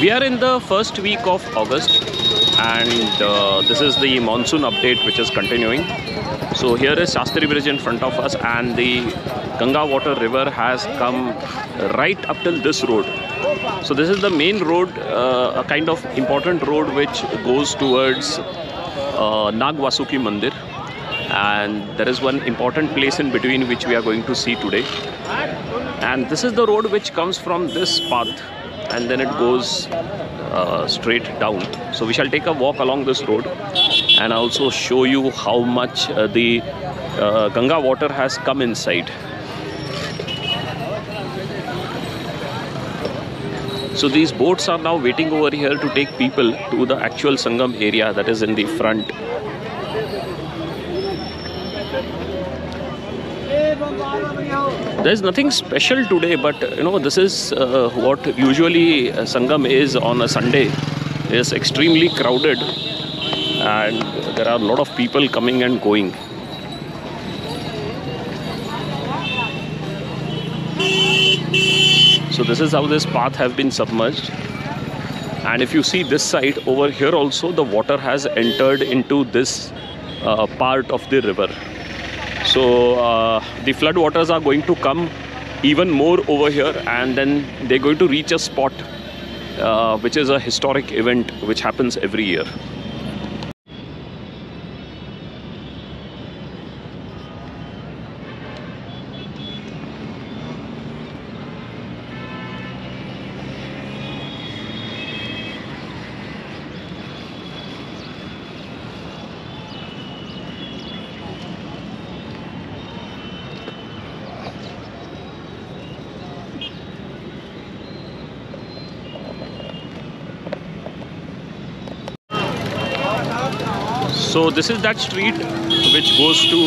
We are in the first week of August and uh, this is the monsoon update which is continuing. So here is Shastri Bridge in front of us and the Ganga water river has come right up till this road. So this is the main road, uh, a kind of important road which goes towards uh, Nagvasuki Mandir and there is one important place in between which we are going to see today and this is the road which comes from this path and then it goes uh, straight down. So we shall take a walk along this road and also show you how much uh, the uh, Ganga water has come inside. So these boats are now waiting over here to take people to the actual Sangam area that is in the front There's nothing special today, but you know, this is uh, what usually Sangam is on a Sunday. It's extremely crowded and there are a lot of people coming and going. So this is how this path has been submerged. And if you see this side over here also, the water has entered into this uh, part of the river. So uh, the flood waters are going to come even more over here and then they're going to reach a spot uh, which is a historic event which happens every year. So this is that street which goes to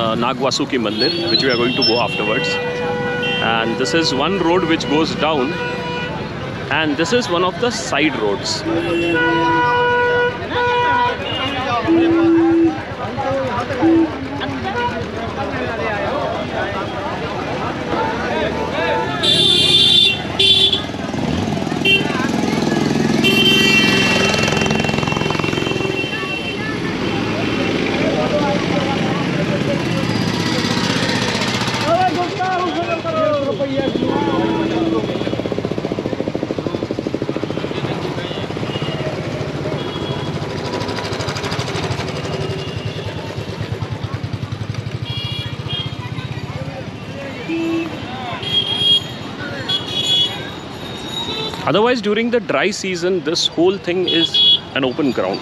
uh, Nagvasuki Mandir, which we are going to go afterwards. And this is one road which goes down, and this is one of the side roads. Otherwise, during the dry season, this whole thing is an open ground.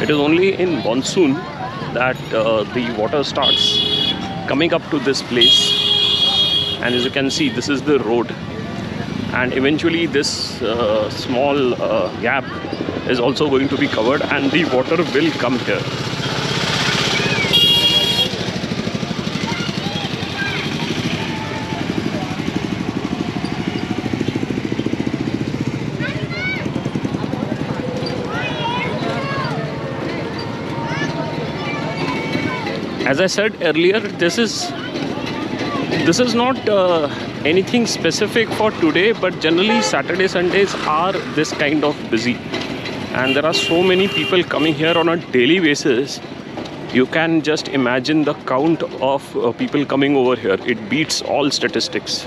It is only in monsoon that uh, the water starts coming up to this place. And as you can see, this is the road. And eventually, this uh, small uh, gap is also going to be covered, and the water will come here. As I said earlier, this is this is not uh, anything specific for today, but generally Saturday Sundays are this kind of busy, and there are so many people coming here on a daily basis. You can just imagine the count of uh, people coming over here. It beats all statistics.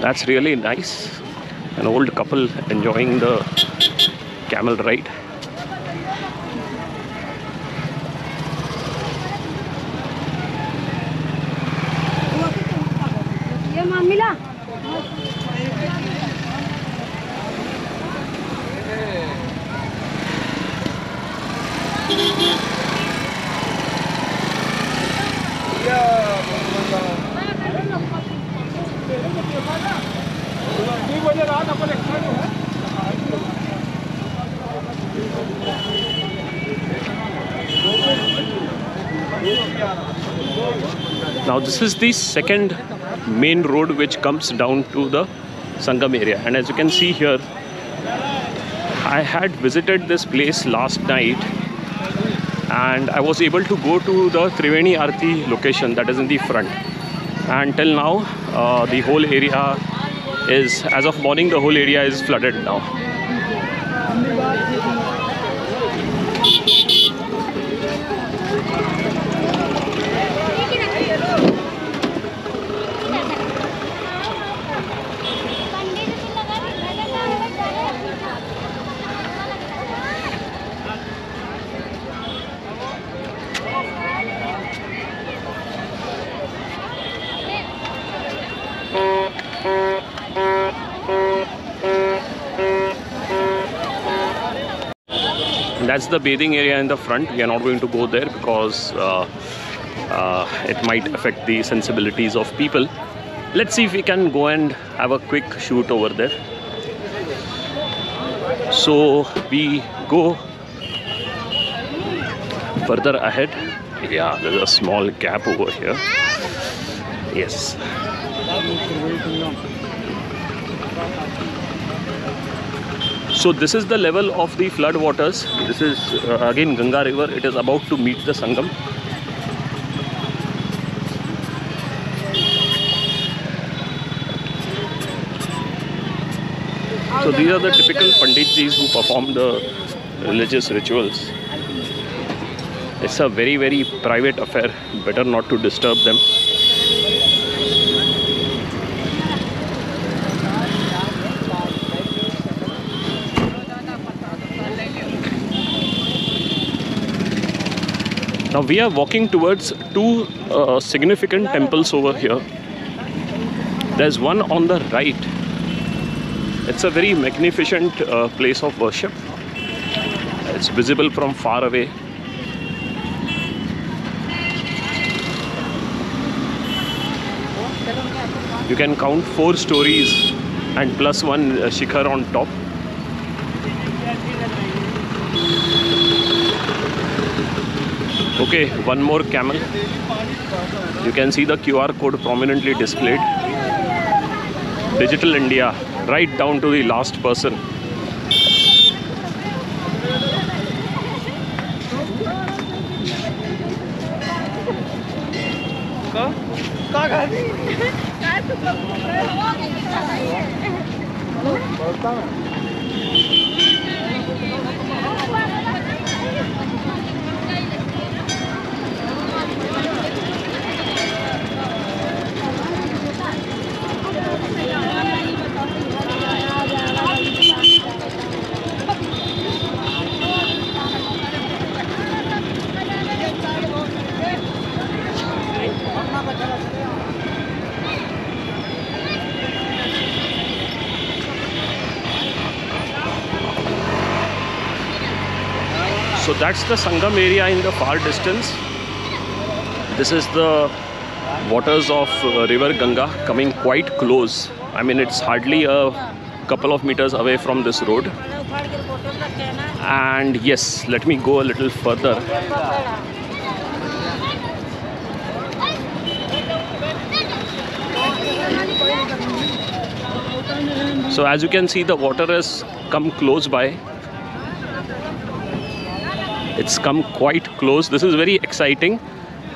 That's really nice. An old couple enjoying the camel ride. Now this is the second main road which comes down to the Sangam area and as you can see here I had visited this place last night and I was able to go to the Triveni Arti location that is in the front. And till now, Uh, the whole area is, as of morning, the whole area is flooded now. That's the bathing area in the front. We are not going to go there because uh, uh, it might affect the sensibilities of people. Let's see if we can go and have a quick shoot over there. So we go further ahead. Yeah there's a small gap over here. Yes so this is the level of the flood waters. This is uh, again ganga river. It is about to meet the sangam. So these are the typical panditjis who perform the religious rituals. It's a very very private affair. Better not to disturb them Now we are walking towards two uh, significant temples over here. There's one on the right. It's a very magnificent uh, place of worship. It's visible from far away. You can count four stories and plus one uh, shikhar on top. Okay, one more camel. You can see the QR code prominently displayed. Digital India, right down to the last person. So that's the Sangam area in the far distance. This is the waters of uh, river Ganga coming quite close. I mean it's hardly a couple of meters away from this road. And yes, let me go a little further. So as you can see the water has come close by it's come quite close. This is very exciting.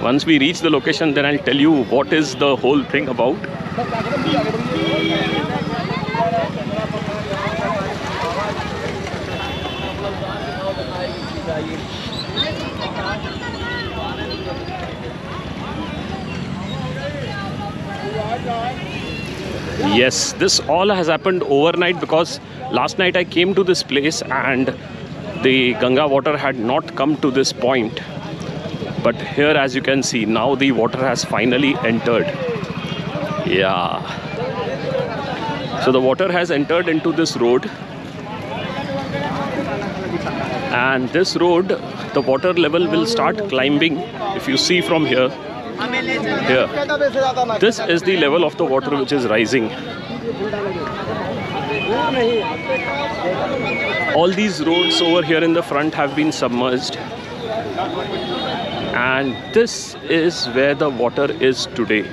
Once we reach the location then i'll tell you what is the whole thing about. Yes this all has happened overnight because last night i came to this place and the Ganga water had not come to this point. But here, as you can see, now the water has finally entered. Yeah. So the water has entered into this road. And this road, the water level will start climbing. If you see from here, here, this is the level of the water which is rising all these roads over here in the front have been submerged. And this is where the water is today.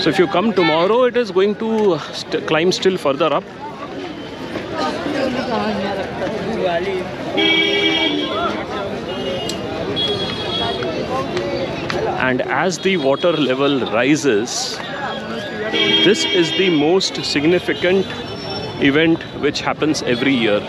So if you come tomorrow it is going to st climb still further up. And as the water level rises, this is the most significant event which happens every year.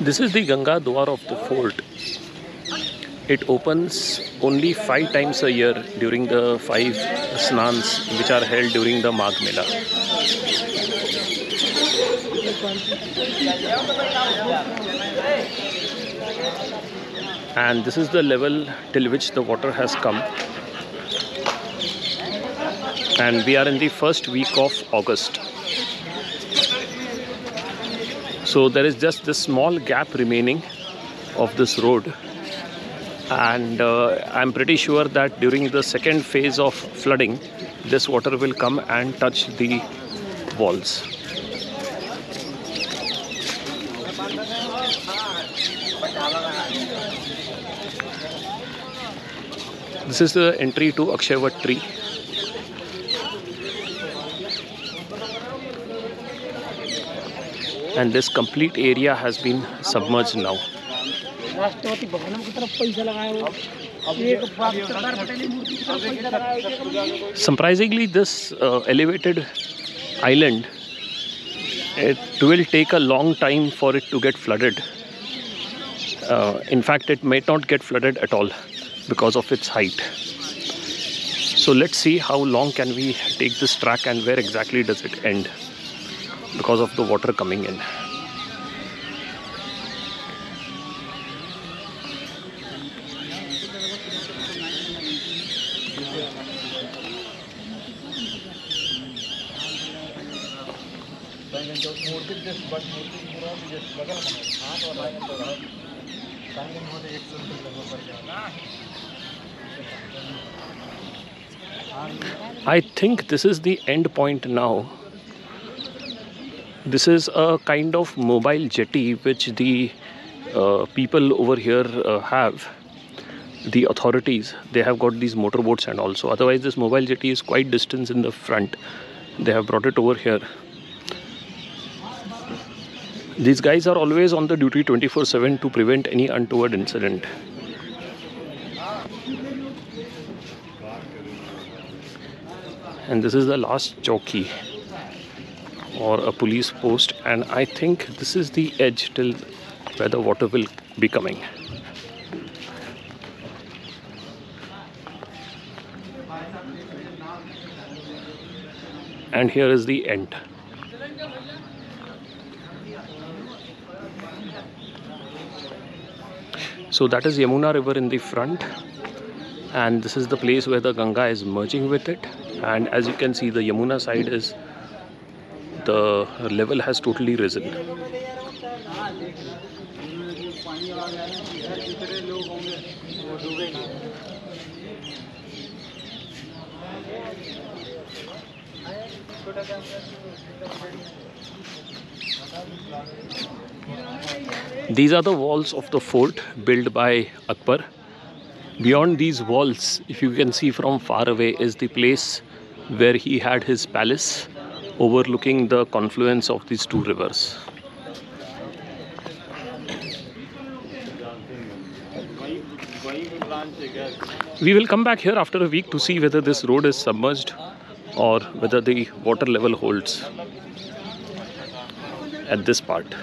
This is the Ganga Dwar of the fort. It opens only five times a year during the five snans which are held during the Magh Mela. And this is the level till which the water has come. And we are in the first week of August. So there is just this small gap remaining of this road. And uh, I'm pretty sure that during the second phase of flooding, this water will come and touch the walls. This is the entry to Akshavat tree and this complete area has been submerged now. Surprisingly, this uh, elevated island, it will take a long time for it to get flooded. Uh, in fact, it may not get flooded at all because of its height. So let's see how long can we take this track and where exactly does it end because of the water coming in. I think this is the end point now. This is a kind of mobile jetty which the uh, people over here uh, have. The authorities they have got these motorboats and also. Otherwise, this mobile jetty is quite distance in the front. They have brought it over here. These guys are always on the duty 24 7 to prevent any untoward incident. and this is the last chowki or a police post and i think this is the edge till where the water will be coming. And here is the end. So that is yamuna river in the front and this is the place where the ganga is merging with it. And as you can see the yamuna side is the level has totally risen. These are the walls of the fort built by akbar. Beyond these walls if you can see from far away is the place where he had his palace overlooking the confluence of these two rivers. We will come back here after a week to see whether this road is submerged or whether the water level holds at this part